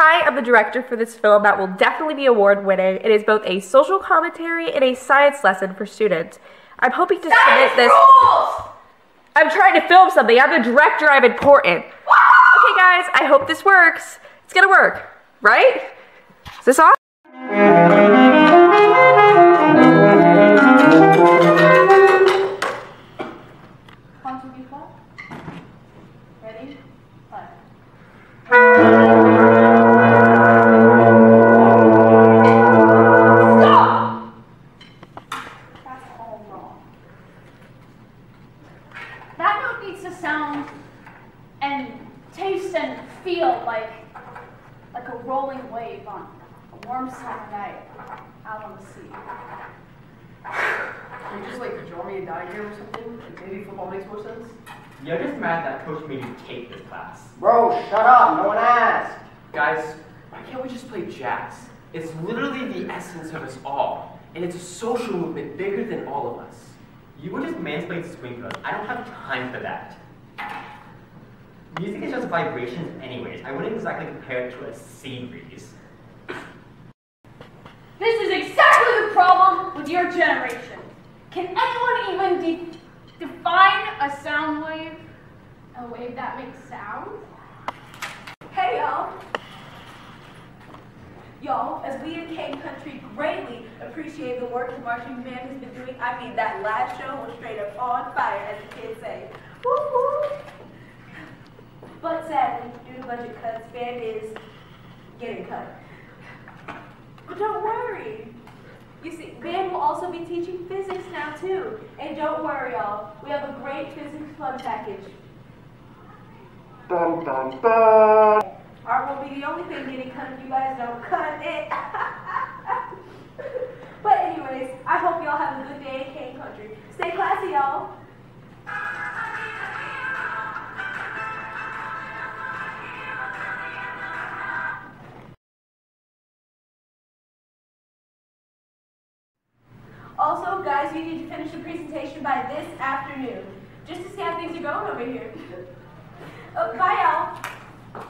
Hi, I'm the director for this film that will definitely be award winning. It is both a social commentary and a science lesson for students. I'm hoping to submit this. Rules! I'm trying to film something. I'm the director. I'm important. Okay, guys, I hope this works. It's gonna work, right? Is this on? One, two, three, four. Ready? Five. Rolling wave on a warm summer night out on the sea. Can you just like draw me a diagram or something? Like maybe football makes more sense? You're just mad that coach made you take this class. Bro, shut up. No one asked. Guys, why can't we just play jazz? It's literally the essence of us all, and it's a social movement bigger than all of us. You would just mansplain swing to us. I don't have time for that. Music is just vibrations anyways. I wouldn't exactly compare it to a breeze. This is exactly the problem with your generation. Can anyone even de- define a sound wave? A wave that makes sound? Hey y'all. Y'all, as we in King Country greatly appreciate the work the marching band has been doing, I mean that last show was straight up on fire, as the kids say. Woo woo. But sadly, due to budget cuts, band is getting cut. But don't worry. You see, band will also be teaching physics now too. And don't worry, y'all. We have a great physics fun package. Dun dun dun. Art won't be the only thing getting cut if you guys don't cut it. but anyways, I hope y'all have a good day in Cane Country. Stay classy, y'all. Over here. Oh, bye, y'all.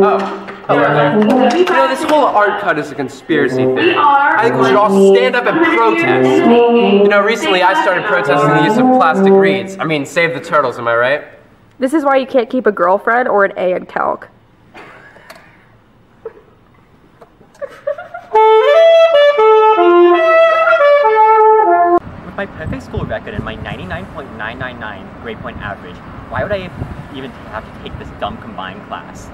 Oh, hello there. You know, this whole art cut is a conspiracy theory. I think we should all stand up and protest. You know, recently I started protesting the use of plastic reeds. I mean, save the turtles, am I right? This is why you can't keep a girlfriend or an A in calc. With my perfect school record and my 99.999 grade point average, why would I even have to take this dumb combined class?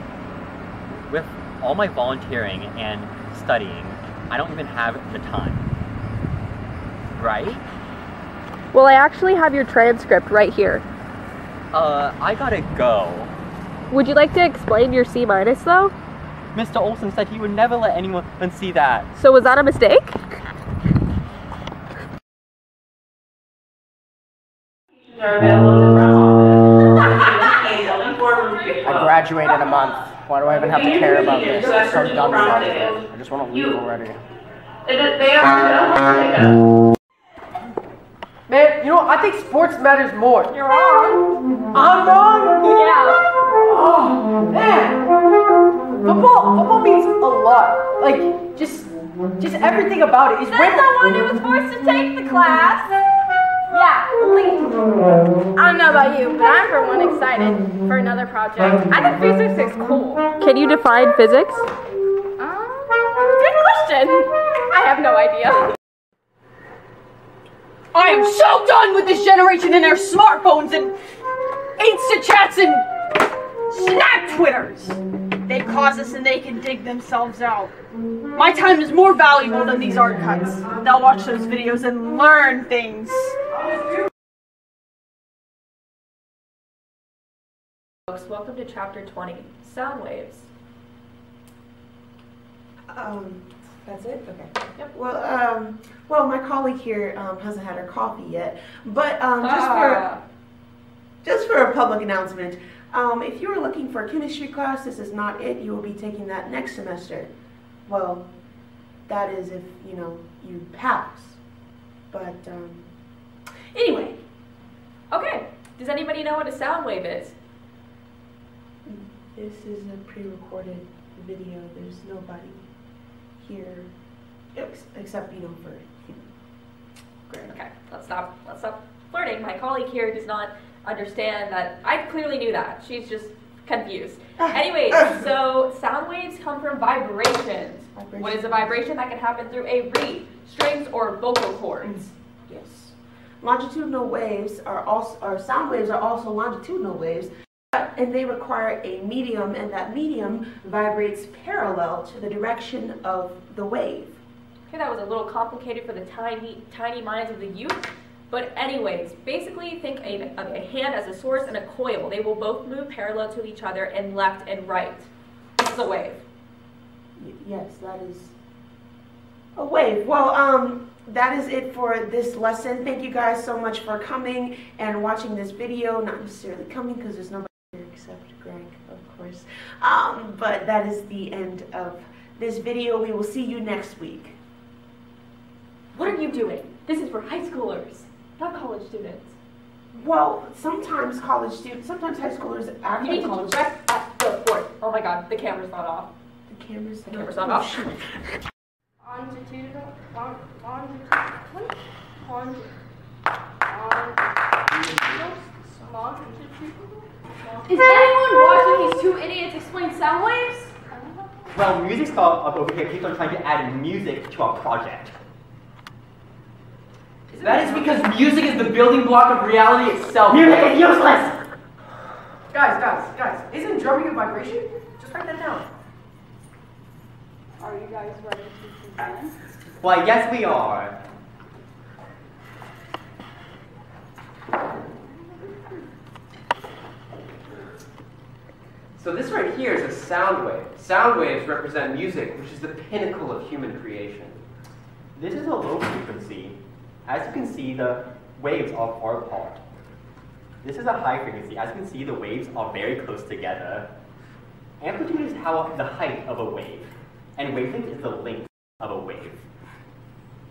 With all my volunteering and studying, I don't even have the time. Right? Well, I actually have your transcript right here. Uh, I gotta go. Would you like to explain your C minus though? Mr. Olson said he would never let anyone see that. So was that a mistake? I graduated a month. Why do I even have to care about this? I'm so done with it. I just want to leave already. Man, you know, I think sports matters more. You're wrong. I'm wrong? Yeah. Oh, man. Football, football means a lot. Like, just, just everything about it is Says the one who was forced to take the class. Yeah, leave. I don't know about you, but I'm for one excited for another project. I think physics is cool. Can you define physics? Um, good question. I have no idea. I am so done with this generation and their smartphones and Insta chats and Snap Twitters. They cause us and they can dig themselves out. My time is more valuable than these art cuts. They'll watch those videos and learn things. Welcome to chapter 20, sound waves. Um, that's it? Okay. Yep. Well, um, well, my colleague here um, hasn't had her coffee yet, but um, just Ah. for just for a public announcement, um, if you are looking for a chemistry class, this is not it. You will be taking that next semester. Well, that is if you know you pass. But um, anyway, Okay, does anybody know what a sound wave is? This is a pre-recorded video. There's nobody here except you know for you know, Greg. Okay, let's stop. Let's stop flirting. My colleague here does not understand that. I clearly knew that. She's just confused. Ah. anyway, so sound waves come from vibrations. What is a vibration? That can happen through a reed, strings, or vocal cords. Mm. Yes. Longitudinal waves are also, or sound waves are also longitudinal waves, and they require a medium, and that medium vibrates parallel to the direction of the wave. Okay, that was a little complicated for the tiny, tiny minds of the youth. But anyways, basically think a, of a hand as a source and a coil. They will both move parallel to each other and left and right. This is a wave. Y- yes, that is a wave. Well, um, that is it for this lesson. Thank you guys so much for coming and watching this video. Not necessarily coming because there's nobody except Greg, of course. Um, but that is the end of this video. We will see you next week. What are you doing? This is for high schoolers, not college students. Well, sometimes college students, sometimes high schoolers act You need like to college direct at the board. Oh my god, the camera's not off. The camera's The camera's not off. Longitudinal, long, longitudinal, longitudinal, longitudinal. Is anyone watching these two idiots explain sound waves? Well, music star up over here keeps on trying to add music to our project. That is because music is the building block of reality itself. Music is useless! Guys, guys, guys, isn't drumming a vibration? Just write that down. Are you guys ready to begin? Why, yes we are. So this right here is a sound wave. Sound waves represent music, which is the pinnacle of human creation. This is a low frequency. As you can see, the waves are far apart. This is a high frequency. As you can see, the waves are very close together. Amplitude is how the height of a wave, and wavelength is the length of a wave.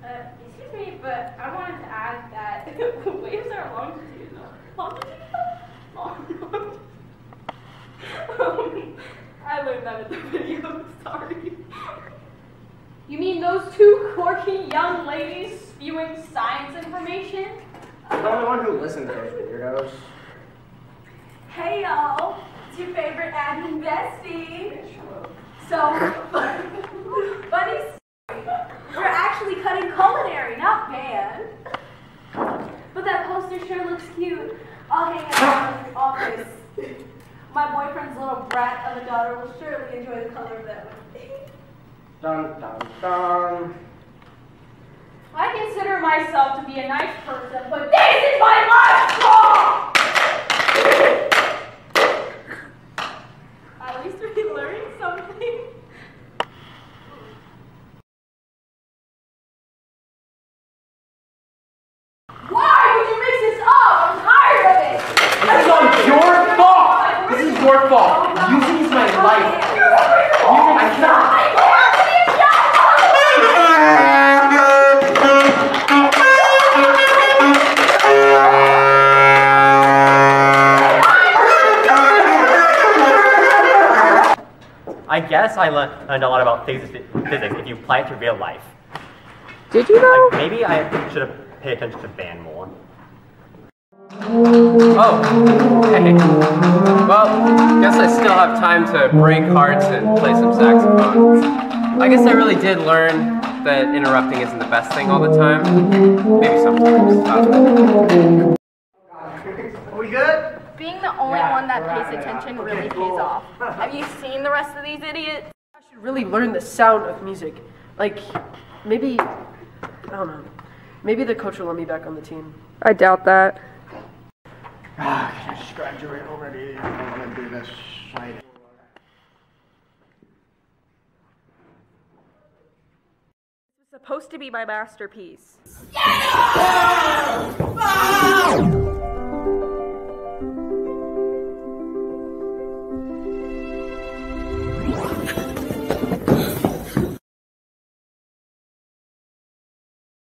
Uh, excuse me, but I wanted to add that waves are longitudinal. Longitudinal? Long. um, I in the video, sorry. You mean those two quirky young ladies spewing science information? I'm the only one who listens to those weirdos. Hey y'all, it's your favorite admin bestie. So, funny story. We're actually cutting culinary, not band. But that poster sure looks cute. I'll hang it out in the office. My boyfriend's little brat of a daughter will surely enjoy the color of that one. Dun dun dun. I consider myself to be a nice person, but this is my last straw! Guess I le- learned a lot about physics, physics if you apply it to real life. Did you know? Like, maybe I should have paid attention to band more. Oh, hey. Well, guess I still have time to break hearts and play some saxophone. I guess I really did learn that interrupting isn't the best thing all the time. Maybe sometimes. Uh, Are we good? Being the only Yeah, one that right, pays yeah. attention Okay, really cool. pays off. Have you seen the rest of these idiots? I should really learn the sound of music. Like, maybe, I don't know. Maybe the coach will let me back on the team. I doubt that. Ah, can I just graduate already? I don't want to do this. I... This was supposed to be my masterpiece. Yeah!